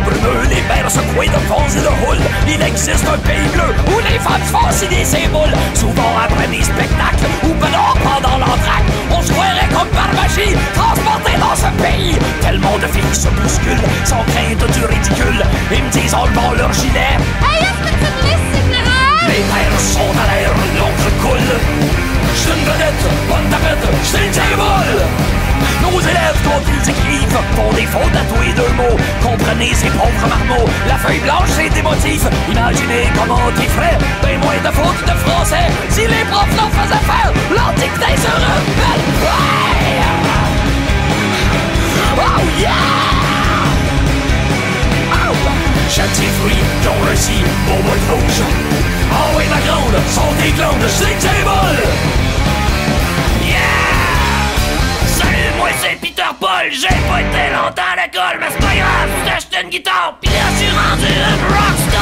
brumeux, les mers secouées de fonds et de houle. Il existe un pays bleu où les femmes font signer ses boules. Souvent après des spectacles ou pendant pendant l'entraque, on se croirait comme par magie transporté dans ce pays. Tellement de filles se bousculent sans crainte du ridicule. Ils me disent en levant leur gilet. Comprenez ces pauvres marmots, la feuille blanche c'est des motifs. Imaginez comment ils feraient, ben moins de fautes de français. Si les profs leur faisaient faire dictée sur un bel Oh yeah! Oh! Dont le si, au bout de rouge. Oh oui, ma grande, sont des glandes, c'est que c'est bol! Yeah! Salut, moi c'est Peter Paul, j'ai pas été longtemps à l'école, mais c'est pas grave, 弹吉他，变形好子的 rock star。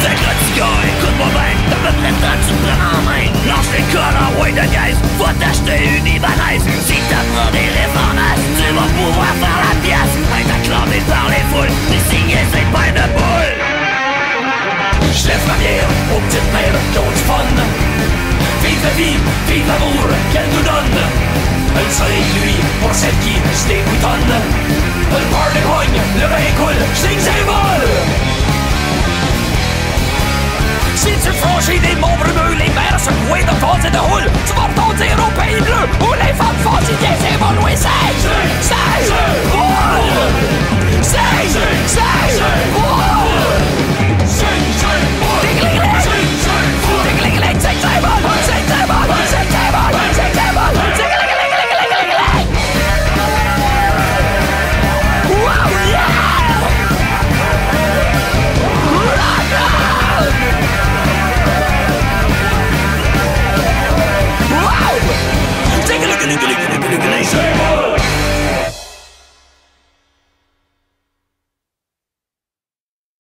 Secret sky, good moment, damit blättert zu der Armee. Lost in color, way the gaze, verdachte Univers. Sieht das nur die Reformes, vas pouvoir faire la pièce. Alter acclamé par les foules, les signes, c'est pas une boule. Chef Marier, um den Meere, Jones von Vive, vive, vive, Le soleil, lui, pour celle qui se déboutonne. Le party rogne, le vin coule, vol. Si tu franchis des monts brumeux, les mers secouées de fonds et de houle, tu vas retentir au pays bleu où les femmes font